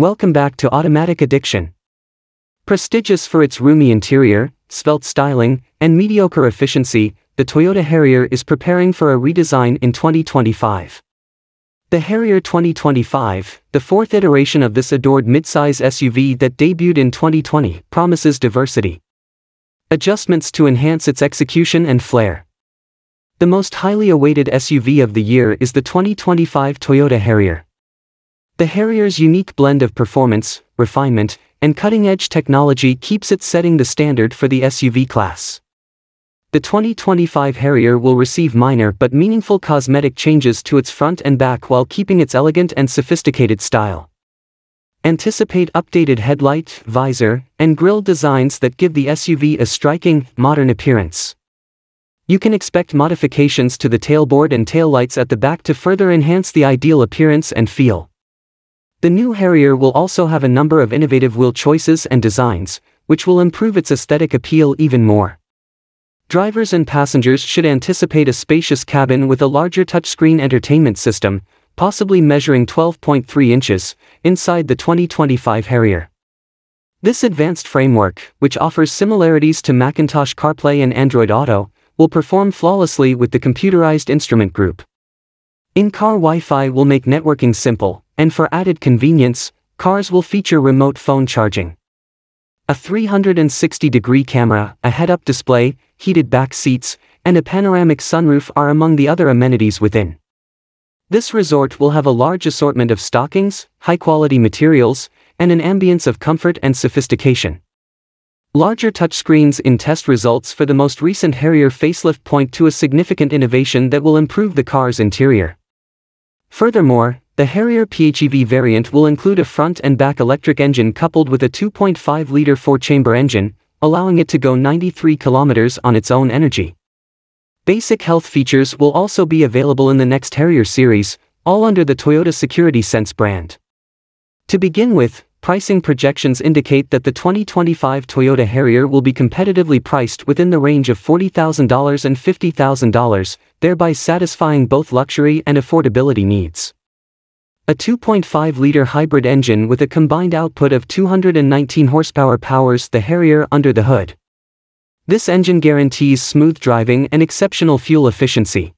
Welcome back to Automatic Addiction. Prestigious for its roomy interior, svelte styling, and mediocre efficiency, the Toyota Harrier is preparing for a redesign in 2025. The Harrier 2025, the fourth iteration of this adored midsize SUV that debuted in 2020, promises diversity. Adjustments to enhance its execution and flair. The most highly awaited SUV of the year is the 2025 Toyota Harrier. The Harrier's unique blend of performance, refinement, and cutting-edge technology keeps it setting the standard for the SUV class. The 2025 Harrier will receive minor but meaningful cosmetic changes to its front and back while keeping its elegant and sophisticated style. Anticipate updated headlight, visor, and grille designs that give the SUV a striking, modern appearance. You can expect modifications to the tailboard and taillights at the back to further enhance the ideal appearance and feel. The new Harrier will also have a number of innovative wheel choices and designs, which will improve its aesthetic appeal even more. Drivers and passengers should anticipate a spacious cabin with a larger touchscreen entertainment system, possibly measuring 12.3 inches, inside the 2025 Harrier. This advanced framework, which offers similarities to Macintosh CarPlay and Android Auto, will perform flawlessly with the computerized instrument group. In-car Wi-Fi will make networking simple, and for added convenience, cars will feature remote phone charging. A 360-degree camera, a head-up display, heated back seats, and a panoramic sunroof are among the other amenities within. This resort will have a large assortment of stockings, high-quality materials, and an ambience of comfort and sophistication. Larger touchscreens in test results for the most recent Harrier facelift point to a significant innovation that will improve the car's interior. Furthermore, the Harrier PHEV variant will include a front and back electric engine coupled with a 2.5-liter four-chamber engine, allowing it to go 93 kilometers on its own energy. Basic health features will also be available in the next Harrier series, all under the Toyota Security Sense brand. To begin with, pricing projections indicate that the 2025 Toyota Harrier will be competitively priced within the range of $40,000 and $50,000, thereby satisfying both luxury and affordability needs. A 2.5-liter hybrid engine with a combined output of 219 horsepower powers the Harrier under the hood. This engine guarantees smooth driving and exceptional fuel efficiency.